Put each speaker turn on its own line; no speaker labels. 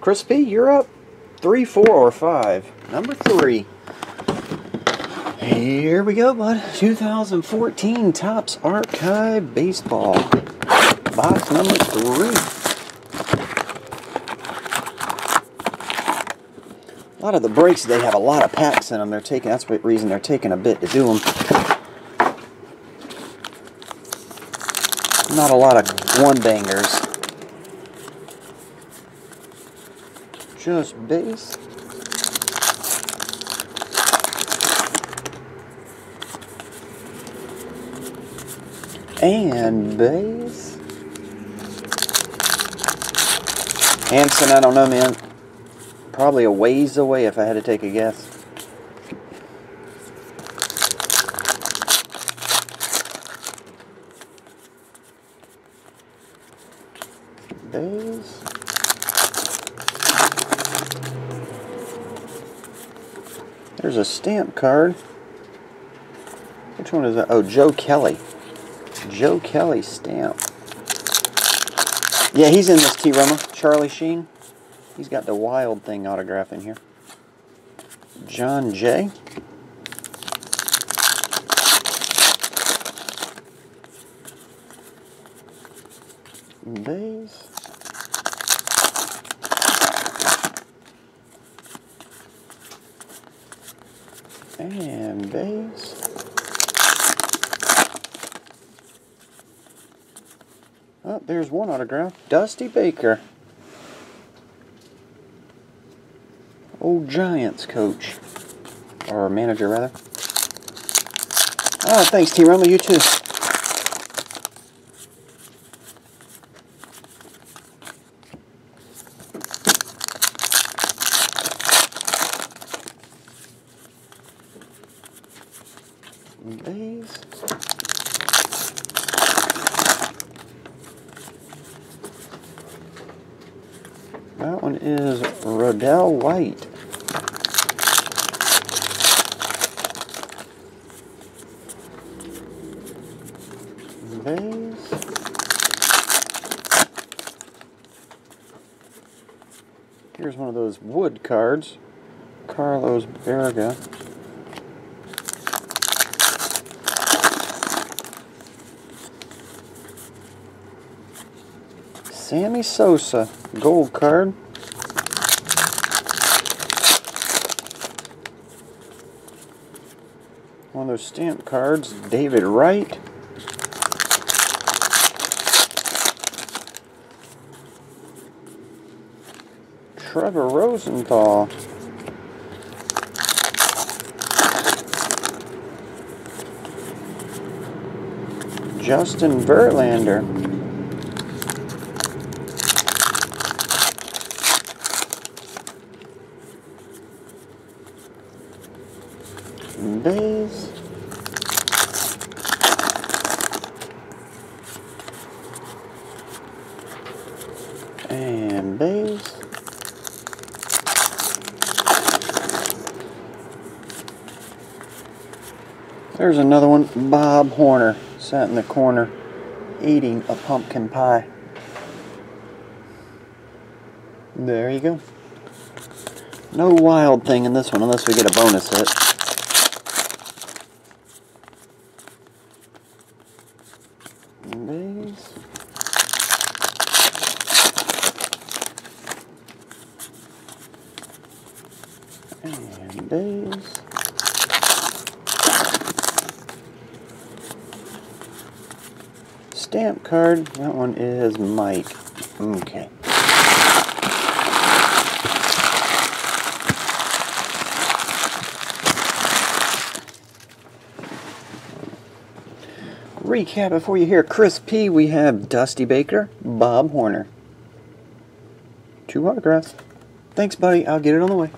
Chris P, you're up. Three, four, or five. Number three. Here we go, bud. 2014 Topps Archive Baseball. Box number three. A lot of the breaks, they have a lot of packs in them. They're taking, that's the reason they're taking a bit to do them. Not a lot of one bangers. Just base. And base. Hanson, I don't know, man. Probably a ways away if I had to take a guess. Base. There's a stamp card. Which one is that? Oh, Joe Kelly. Joe Kelly stamp. Yeah, he's in this T Roma. Charlie Sheen. He's got the Wild Thing autograph in here. Jon Jay. Base. And base. Oh, there's one autograph. Dusty Baker. Old Giants coach. Or manager, rather. Oh, thanks, T. Roma. You too. These. That one is Rondell White. Here's one of those wood cards. Carlos Baerga. Sammy Sosa, gold card. One of those stamp cards, David Wright. Trevor Rosenthal. Justin Verlander. Base. And base. There's another one. Bob Horner sat in the corner eating a pumpkin pie. There you go. No wild thing in this one unless we get a bonus hit. Base. And base. Stamp card. That one is Mike. Okay. Recap before you hear Chris P. We have Dusty Baker, Bob Horner. Two autographs. Thanks, buddy. I'll get it on the way.